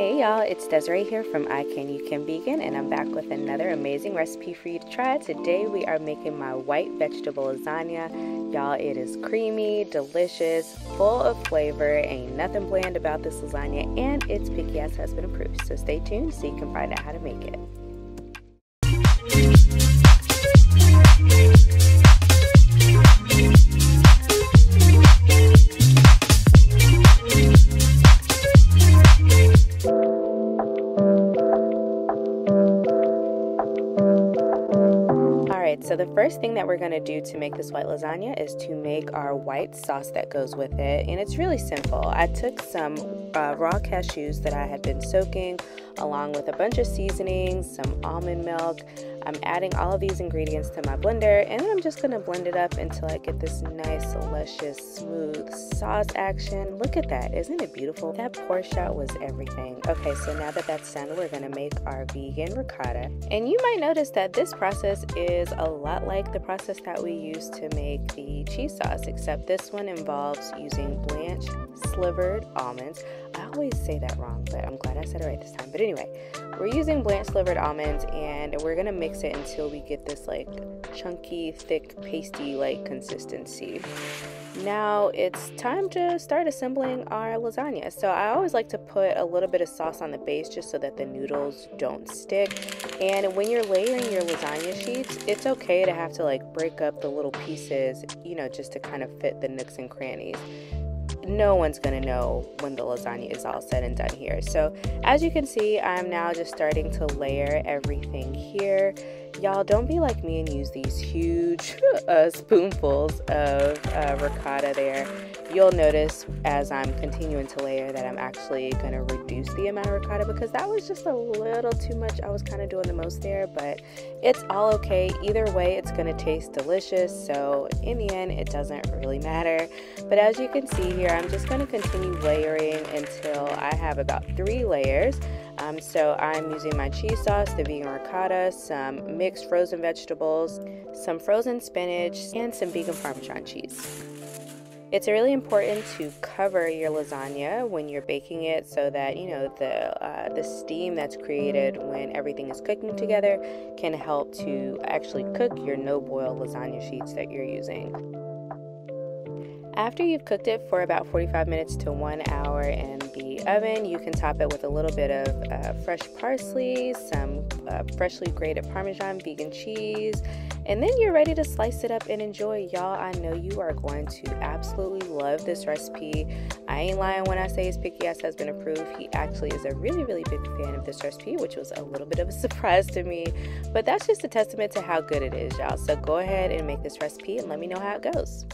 Hey y'all, it's Desiree here from I Can You Can Vegan, and I'm back with another amazing recipe for you to try. Today we are making my white vegetable lasagna. Y'all, it is creamy, delicious, full of flavor, ain't nothing bland about this lasagna, and it's Picky Ass Husband approved. So stay tuned so you can find out how to make it. Alright, so the first thing that we're going to do to make this white lasagna is to make our white sauce that goes with it. And it's really simple. I took some uh, raw cashews that I had been soaking along with a bunch of seasonings, some almond milk. I'm adding all of these ingredients to my blender and then I'm just going to blend it up until I get this nice, luscious, smooth sauce action. Look at that. Isn't it beautiful? That pour shot was everything. Okay, so now that that's done, we're going to make our vegan ricotta. And you might notice that this process is a lot like the process that we use to make the cheese sauce, except this one involves using blanched slivered almonds. Always say that wrong, but I'm glad I said it right this time. But anyway, we're using blanched slivered almonds and we're gonna mix it until we get this like chunky, thick, pasty like consistency. Now it's time to start assembling our lasagna. So I always like to put a little bit of sauce on the base just so that the noodles don't stick. And when you're layering your lasagna sheets, it's okay to have to like break up the little pieces, you know, just to kind of fit the nooks and crannies no one's gonna know when the lasagna is all said and done here. So as you can see, I'm now just starting to layer everything here. Y'all don't be like me and use these huge uh, spoonfuls of uh, ricotta there. You'll notice as I'm continuing to layer that I'm actually going to reduce the amount of ricotta because that was just a little too much. I was kind of doing the most there, but it's all okay. Either way, it's going to taste delicious. So in the end, it doesn't really matter. But as you can see here, I'm just going to continue layering until I have about three layers. Um, so I'm using my cheese sauce, the vegan ricotta, some mixed frozen vegetables, some frozen spinach, and some vegan Parmesan cheese. It's really important to cover your lasagna when you're baking it so that you know the uh, the steam that's created when everything is cooking together can help to actually cook your no boil lasagna sheets that you're using. After you've cooked it for about 45 minutes to one hour in the oven, you can top it with a little bit of uh, fresh parsley, some uh, freshly grated Parmesan vegan cheese, and then you're ready to slice it up and enjoy. Y'all, I know you are going to absolutely love this recipe. I ain't lying when I say his picky ass has been approved. He actually is a really, really big fan of this recipe, which was a little bit of a surprise to me, but that's just a testament to how good it is, y'all. So go ahead and make this recipe and let me know how it goes.